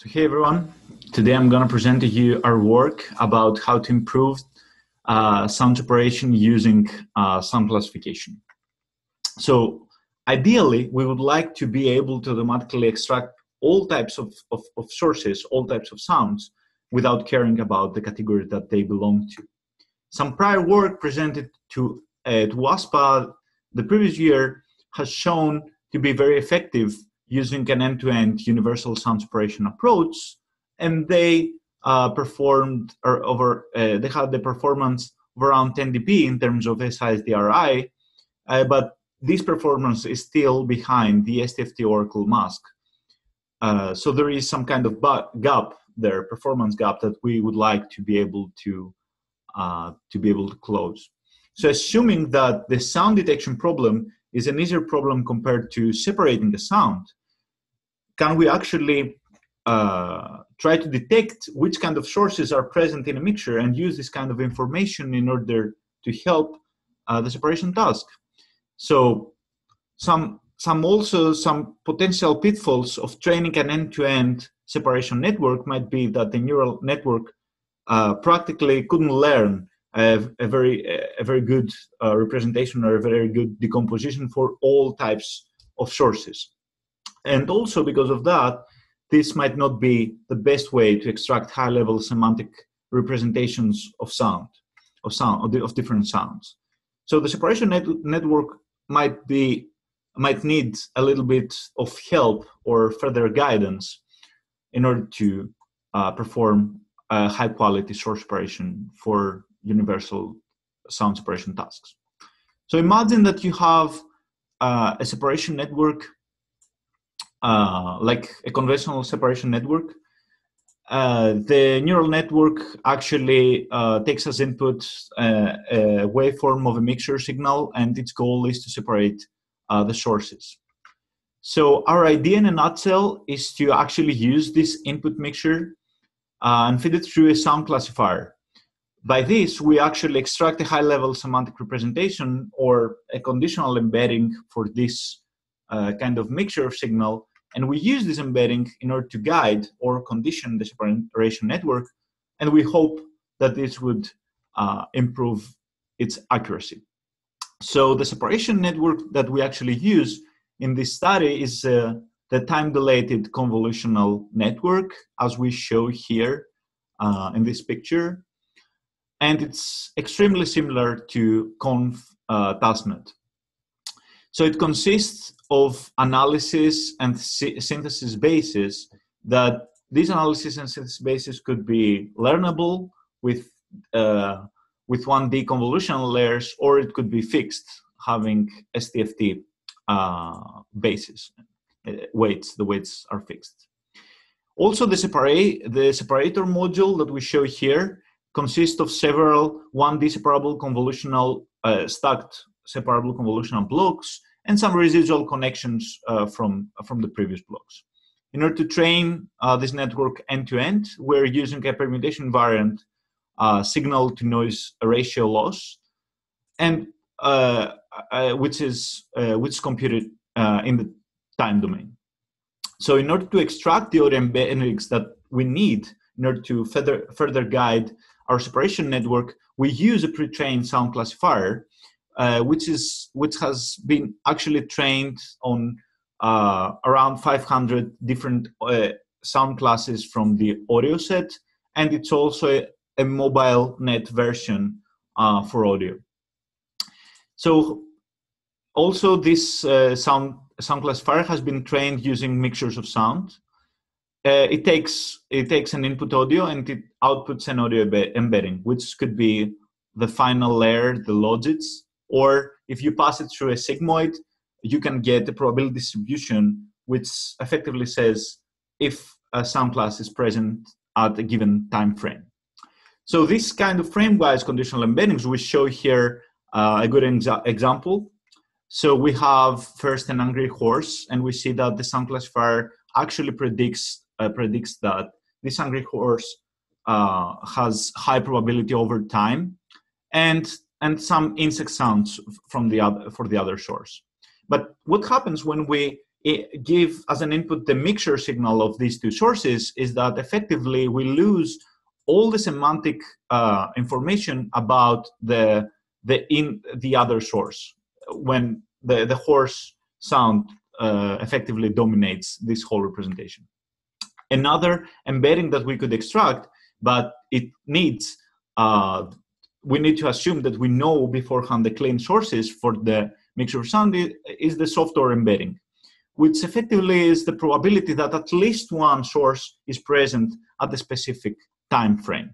So hey everyone, today I'm going to present to you our work about how to improve uh, sound separation using uh, sound classification. So ideally, we would like to be able to automatically extract all types of, of, of sources, all types of sounds, without caring about the category that they belong to. Some prior work presented to, uh, to WASPAA the previous year has shown to be very effective using an end-to-end universal sound separation approach, and they uh, performed or over uh, they had the performance of around 10 dB in terms of SISDRI, uh, but this performance is still behind the STFT Oracle mask. Uh, so there is some kind of gap there, performance gap that we would like to be able to uh, to be able to close. So assuming that the sound detection problem is an easier problem compared to separating the sound, can we actually uh, try to detect which kind of sources are present in a mixture and use this kind of information in order to help uh, the separation task. So some some also some potential pitfalls of training an end-to-end separation network might be that the neural network uh, practically couldn't learn a, a very a very good uh, representation or a very good decomposition for all types of sources. And also because of that, this might not be the best way to extract high level semantic representations of sound, of sound, of, different sounds. So the separation net, network might be might need a little bit of help or further guidance in order to uh, perform a high quality source separation for universal sound separation tasks. So imagine that you have uh, a separation network uh, like a conventional separation network. Uh, the neural network actually uh, takes as input uh, a waveform of a mixture signal, and its goal is to separate uh, the sources. So our idea in a nutshell is to actually use this input mixture and feed it through a sound classifier. By this, we actually extract a high-level semantic representation or a conditional embedding for this uh, kind of mixture of signal and we use this embedding in order to guide or condition the separation network. And we hope that this would uh, improve its accuracy. So the separation network that we actually use in this study is uh, the time-dilated convolutional network, as we show here uh, in this picture. And it's extremely similar to conv uh. So it consists of analysis and synthesis bases that these analysis and synthesis bases could be learnable with uh, with 1D convolutional layers, or it could be fixed, having STFT uh. Uh, weights, the weights are fixed. Also, the, separate, the separator module that we show here consists of several 1D separable convolutional uh, stacked separable convolutional blocks and some residual connections uh, from, from the previous blocks. In order to train uh, this network end-to-end, we're using a permutation invariant uh, signal to noise ratio loss, and uh, uh, which is uh, which is computed in the time domain. So in order to extract the audio embeddings that we need in order to further, further guide our separation network, we use a pre-trained sound classifier uh, which is which has been actually trained on uh, around 500 different uh, sound classes from the AudioSet, and it's also a, a MobileNet version uh, for audio. So, also this uh, sound sound classifier has been trained using mixtures of sound. Uh, it takes it takes an input audio and it outputs an audio embedding, which could be the final layer, the logits, or if you pass it through a sigmoid, you can get a probability distribution which effectively says if a sound class is present at a given time frame. So this kind of frame-wise conditional embeddings, we show here uh, a good exa example. So we have first an angry horse, and we see that the sound classifier actually predicts uh, predicts that this angry horse uh, has high probability over time, and and some insect sounds from the other for the other source. But what happens when we give as an input the mixture signal of these two sources is that effectively we lose all the semantic uh, information about the the in the other source when the the horse sound uh, effectively dominates this whole representation. Another embedding that we could extract, but it needs uh, we need to assume that we know beforehand the clean sources for the mixture of sound is the soft-OR embedding which effectively is the probability that at least one source is present at a specific time frame.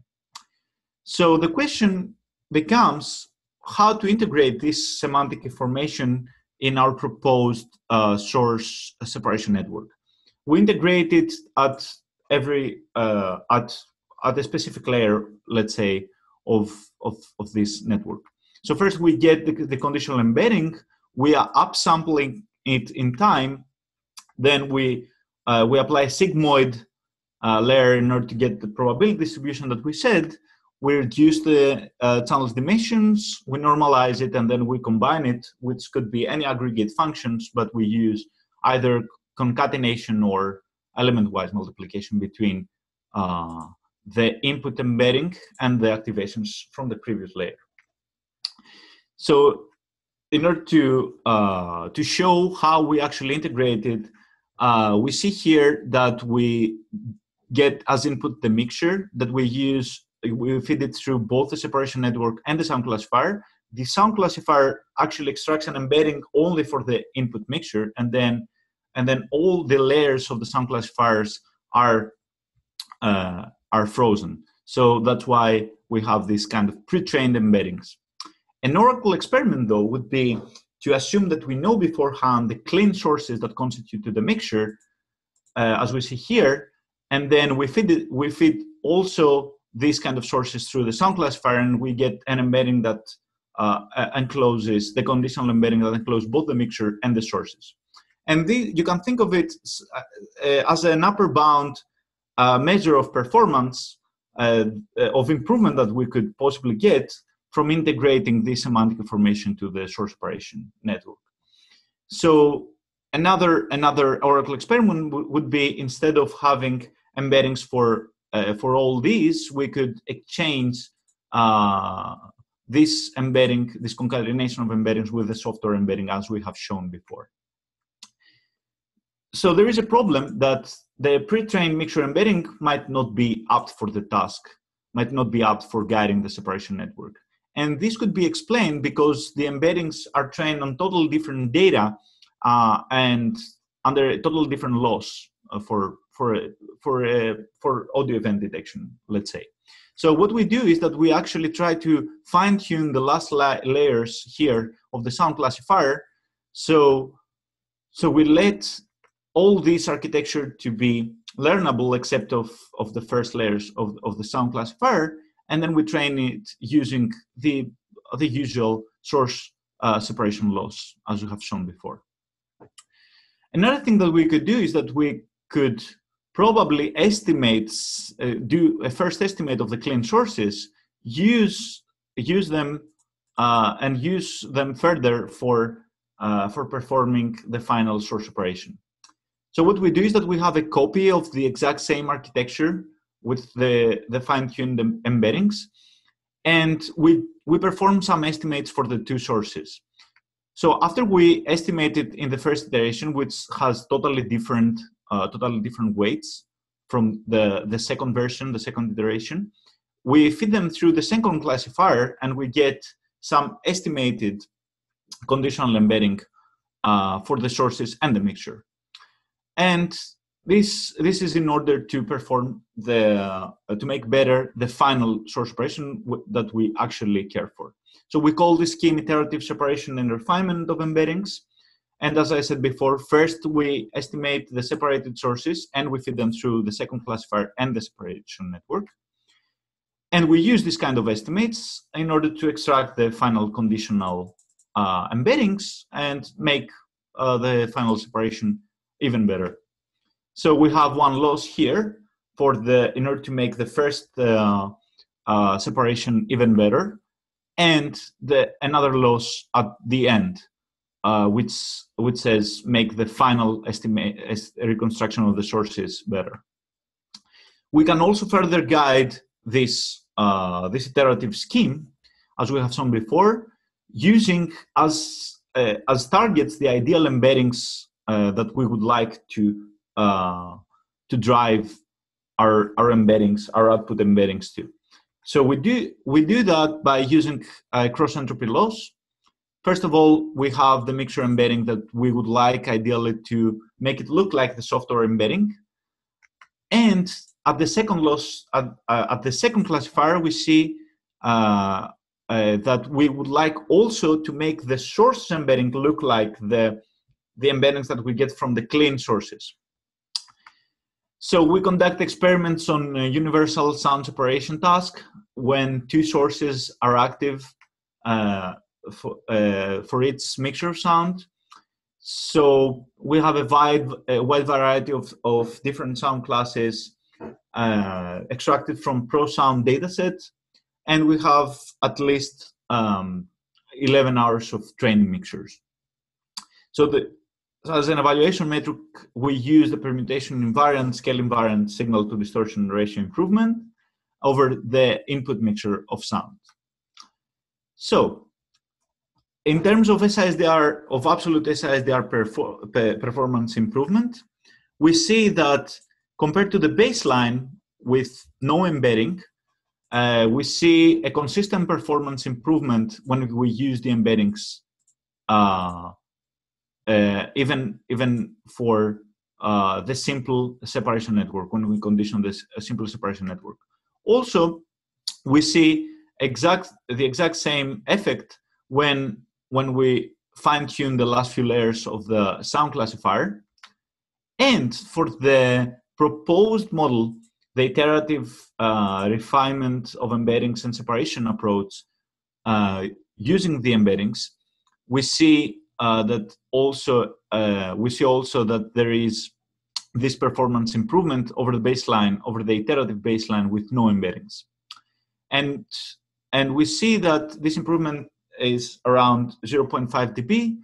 So the question becomes how to integrate this semantic information in our proposed uh, source separation network. We integrate it at every uh, at at a specific layer, let's say, of, of, of this network. So first we get the, the conditional embedding, we are upsampling it in time then we uh, we apply sigmoid uh, layer in order to get the probability distribution that we said. We reduce the uh, channel's dimensions, we normalize it, and then we combine it, which could be any aggregate functions, but we use either concatenation or element-wise multiplication between uh, the input embedding and the activations from the previous layer. So in order to, uh, to show how we actually integrated uh, we see here that we get as input the mixture that we use, we feed it through both the separation network and the sound classifier. The sound classifier actually extracts an embedding only for the input mixture, and then and then all the layers of the sound classifiers are uh, are frozen. So that's why we have these kind of pre-trained embeddings. An Oracle experiment, though, would be to assume that we know beforehand the clean sources that constitute the mixture, uh, as we see here, and then we feed it, we feed also these kind of sources through the sound classifier, and we get an embedding that uh, encloses the conditional embedding that encloses both the mixture and the sources. And the, you can think of it uh, as an upper bound uh, measure of performance uh, of improvement that we could possibly get from integrating this semantic information to the source separation network. So another another Oracle experiment would be instead of having embeddings for uh, for all these, we could exchange uh, this embedding, this concatenation of embeddings with the soft-OR embedding as we have shown before. So there is a problem that the pre-trained mixture embedding might not be apt for the task, might not be apt for guiding the separation network. And this could be explained because the embeddings are trained on totally different data uh, and under totally different laws uh, for for for uh, for audio event detection, let's say. So what we do is that we actually try to fine tune the last la layers here of the sound classifier. So so we let all this architecture to be learnable except of of the first layers of, of the sound classifier and then we train it using the the usual source uh, separation laws as we have shown before. Another thing that we could do is that we could probably estimate, uh, do a first estimate of the clean sources, use use them uh, and use them further for uh, for performing the final source separation. So what we do is that we have a copy of the exact same architecture with the, the fine-tuned embeddings. And we, we perform some estimates for the two sources. So after we estimated in the first iteration, which has totally different, uh, totally different weights from the, the second version, the second iteration, we feed them through the second classifier and we get some estimated conditional embedding uh, for the sources and the mixture. And this this is in order to perform the uh, to make better the final source separation that we actually care for. So we call this scheme iterative separation and refinement of embeddings. And as i said before first we estimate the separated sources and we feed them through the second classifier and the separation network. And we use this kind of estimates in order to extract the final conditional uh, embeddings and make uh, the final separation even better so we have one loss here for the in order to make the first uh, uh, separation even better, and the another loss at the end uh, which which says make the final estimate reconstruction of the sources better. We can also further guide this uh, this iterative scheme, as we have shown before, using as uh, as targets the ideal embeddings uh, that we would like to uh, to drive our our embeddings, our output embeddings to. So we do we do that by using uh, cross entropy loss First of all, we have the mixture embedding that we would like ideally to make it look like the soft-OR embedding. And at the second loss, at, uh, at the second classifier, we see uh, uh, that we would like also to make the source embedding look like the, the embeddings that we get from the clean sources. So we conduct experiments on universal sound separation task when two sources are active uh, for, uh, for its mixture sound. So we have a wide, a wide variety of, of different sound classes uh, extracted from ProSound datasets, and we have at least um, 11 hours of training mixtures. So the, as an evaluation metric, we use the permutation invariant, scale invariant signal to distortion ratio improvement over the input mixture of sound. So in terms of SISDR, of absolute SISDR perfor performance improvement, we see that compared to the baseline with no embedding, uh, we see a consistent performance improvement when we use the embeddings, uh, uh, even even for uh, the simple separation network when we condition this simple separation network. Also, we see exact the exact same effect when when we fine tune the last few layers of the sound classifier. And for the proposed model, the iterative uh, refinement of embeddings and separation approach uh, using the embeddings, we see that also uh, we see also that there is this performance improvement over the baseline, over the iterative baseline with no embeddings. And, and we see that this improvement is around 0.5 dB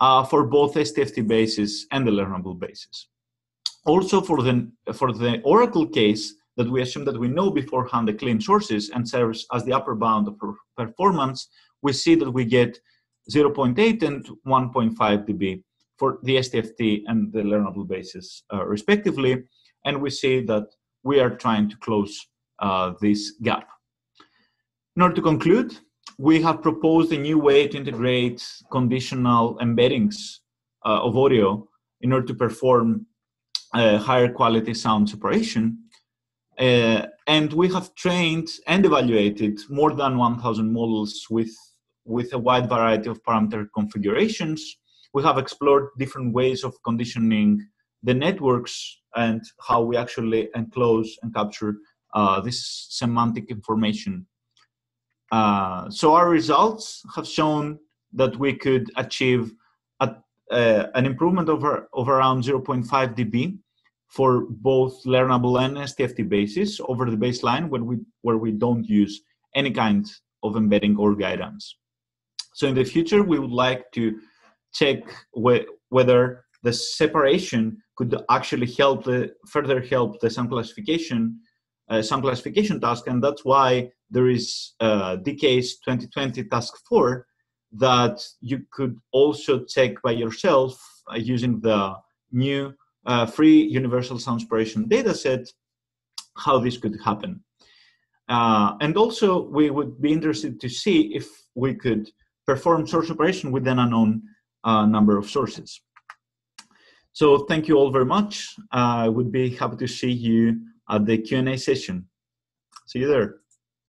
uh, for both STFT bases and the learnable bases. Also for the, for the Oracle case that we assume that we know beforehand the clean sources and serves as the upper bound of performance, we see that we get 0.8 and 1.5 dB for the STFT and the learnable basis uh, respectively. And we see that we are trying to close uh, this gap. In order to conclude, we have proposed a new way to integrate conditional embeddings uh, of audio in order to perform higher quality sound separation. Uh, and we have trained and evaluated more than 1,000 models with, with a wide variety of parameter configurations. We have explored different ways of conditioning the networks and how we actually enclose and capture uh, this semantic information uh, so our results have shown that we could achieve uh, an improvement over, of around 0.5 dB for both learnable and STFT bases over the baseline when we, where we don't use any kind of embedding or guidance. So in the future, we would like to check wh whether the separation could actually help the further help the sound classification uh, classification task, and that's why there is uh, DCASE 2020 task 4 that you could also check by yourself uh, using the new uh, free universal sound separation dataset how this could happen. Uh, and also we would be interested to see if we could perform source separation with an unknown uh, number of sources. So thank you all very much. I would be happy to see you at the Q&A session. See you there.